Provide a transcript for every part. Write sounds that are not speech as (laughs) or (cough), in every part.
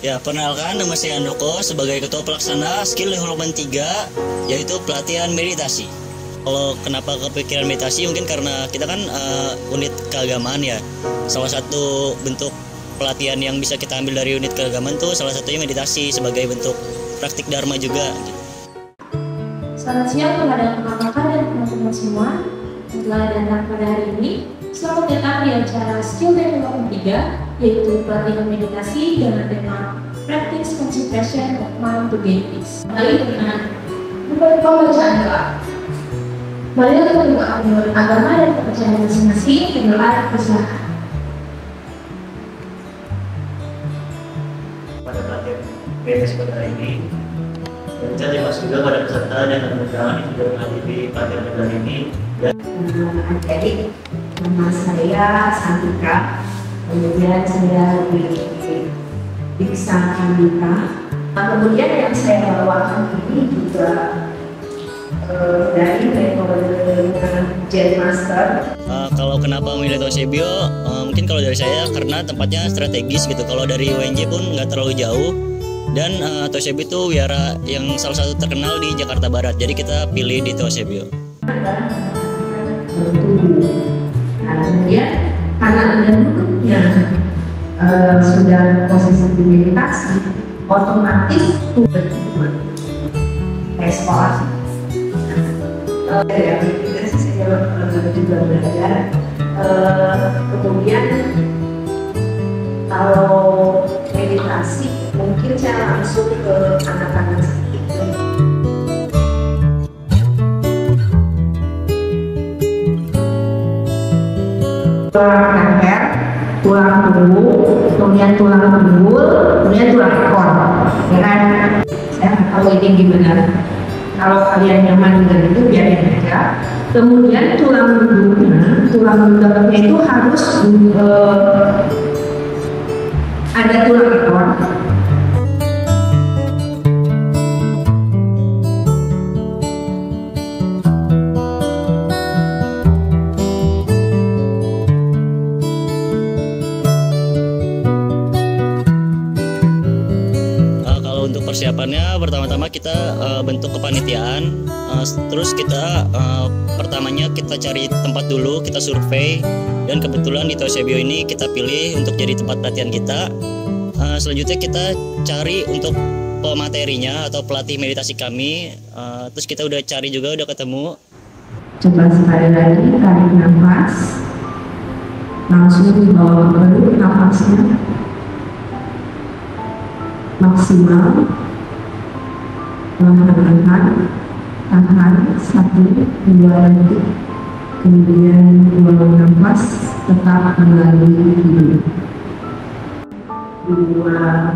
Ya, perkenalkan nama saya Andoko sebagai Ketua Pelaksana Skill Development 3 yaitu pelatihan meditasi. Kalau kenapa kepikiran meditasi mungkin karena kita kan uh, unit keagamaan ya. Salah satu bentuk pelatihan yang bisa kita ambil dari unit keagamaan tuh salah satunya meditasi sebagai bentuk praktik dharma juga. Selamat siang kepada kakak-kakak dan teman-teman semua yang telah datang pada hari ini. Selamat datang di acara Skill Development 3 yaitu pelatihan meditasi dengan tema Practice Concentration of Mind to Gain Peace. Kali dengan pembacaan doa. Mari kita berdoa menurut agama dan kepercayaan masing-masing dengan persilahan. Pada pelatihan meditasi pada hari ini dan saya terima kasih juga pada peserta dan teman-teman yang sudah menghadiri pelatihan pada hari ini dan nama saya Santika kemudian saya di Diksa Andika nah, kemudian yang saya bawakan ini juga eh, dari metode Zen Master Uh, kalau kenapa memilih Tosebio, uh, mungkin kalau dari saya karena tempatnya strategis gitu. Kalau dari UNJ pun nggak terlalu jauh. Dan uh, Tosebio itu wiara yang salah satu terkenal di Jakarta Barat. Jadi kita pilih di Tosebio. bertubuh. Nah, kemudian karena anda duduknya eh, sudah posisi di meditasi, otomatis tubuh bertubuh. Respon. Nah, eh, ya, saya juga belajar. Eh, kemudian kalau meditasi mungkin saya langsung ke anak-anak punggung, kemudian tulang pinggul, kemudian tulang ekor. Ya kan? Saya nggak tahu ini gimana. Kalau kalian nyaman dengan itu biarin aja. Kemudian tulang punggungnya, tulang belakangnya itu harus eh, ada tulang ekor. Persiapannya, pertama-tama kita uh, bentuk kepanitiaan. Uh, terus kita uh, pertamanya kita cari tempat dulu, kita survei. Dan kebetulan di Tosebio ini kita pilih untuk jadi tempat pelatihan kita. Uh, selanjutnya kita cari untuk pematerinya atau pelatih meditasi kami. Uh, terus kita udah cari juga, udah ketemu. Coba sekali lagi tarik nafas. Langsung dibawa balik nafasnya. Maksimal. Perlahan-lahan. Tahan satu, dua detik. Kemudian buang nafas, tetap kembali hidup. Dua,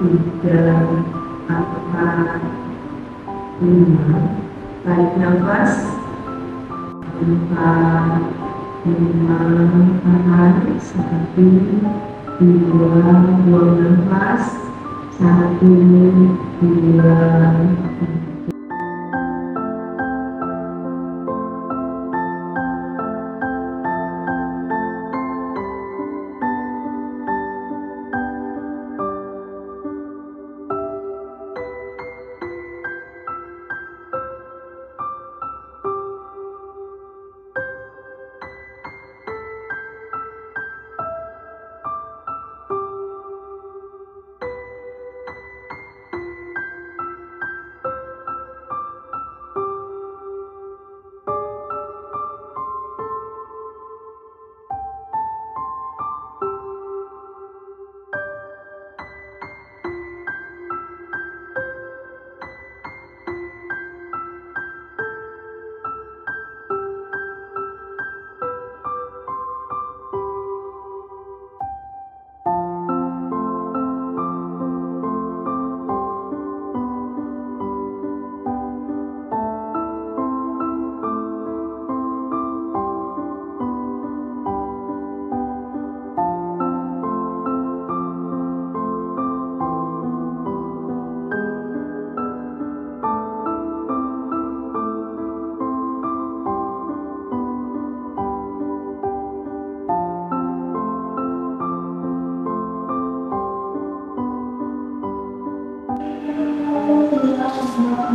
tiga, empat, lima. Tarik nafas, empat lima tahan satu dua buang nafas satu dua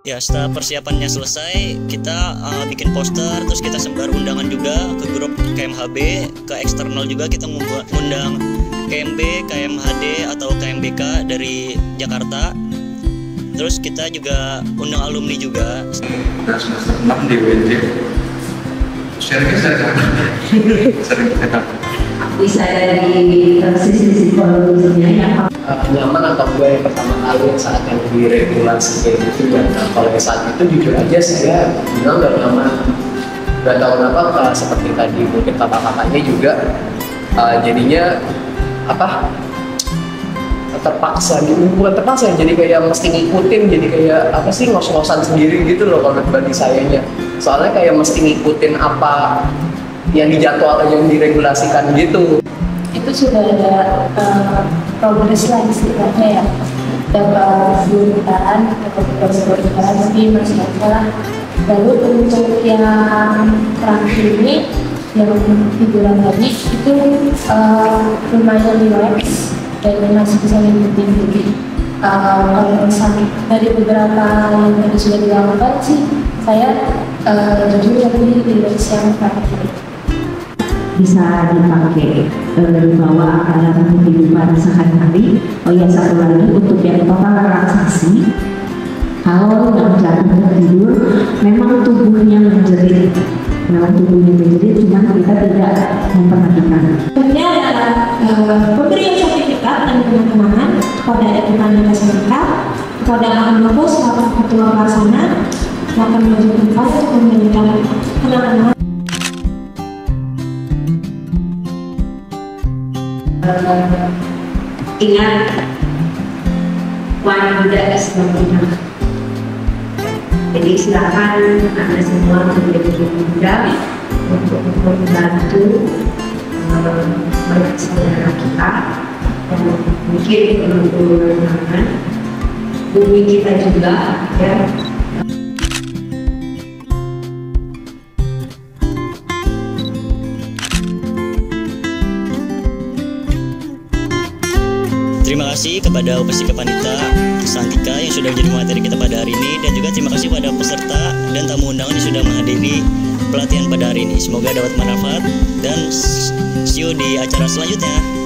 Ya setelah persiapannya selesai, kita uh, bikin poster, terus kita sebar undangan juga ke grup KMHB, ke eksternal juga kita ngundang ngundang KMB, KMHD atau KMBK dari Jakarta. Terus kita juga undang alumni juga. Semester 6 di sering dapat (laughs) bisa dari eh, sisi psikologisnya yang uh, nyaman atau gue yang pertama kali saat yang diregulasi kayak gitu dan uh, kalau saat itu jujur aja saya bilang gak nyaman. Gak tahu kenapa seperti tadi mungkin kakak-kakaknya juga uh, jadinya apa terpaksa gitu. Bukan terpaksa jadi kayak mesti ngikutin jadi kayak apa sih ngos-ngosan sendiri gitu loh kalau bagi sayanya. Soalnya kayak mesti ngikutin apa yang dijadwal yang diregulasikan gitu. Itu sudah ada uh, progres lah istilahnya ya. Dapat atau pemerintahan tapi masih ada lalu untuk yang terakhir ini yang figuran tadi itu uh, lumayan relax dan masih bisa ngikutin jadi uh, kalau misalnya dari beberapa yang tadi sudah dilakukan sih saya uh, jujur lebih relax yang terakhir bisa dipakai eh, dibawa dalam kehidupan sehari-hari. Oh ya satu lagi untuk yang total relaksasi, kalau yang jatuh tertidur, memang tubuhnya menjerit, memang tubuhnya menjerit, cuma kita tidak memperhatikan. Sebenarnya adalah uh, pemberian sertifikat dan penandatanganan kepada Dekan Dinas Mereka, kepada Ahmad selaku Ketua Pelaksana, akan menunjukkan pada memberikan Ingat, Wan Buddha sebagainya. Jadi silakan anda semua menjadi muda untuk membantu eh, banyak saudara kita. Dan mungkin tangan bumi kita juga ya Terima kasih kepada Upasika Panita Santika yang sudah menjadi materi kita pada hari ini dan juga terima kasih kepada peserta dan tamu undangan yang sudah menghadiri pelatihan pada hari ini. Semoga dapat bermanfaat dan see you di acara selanjutnya.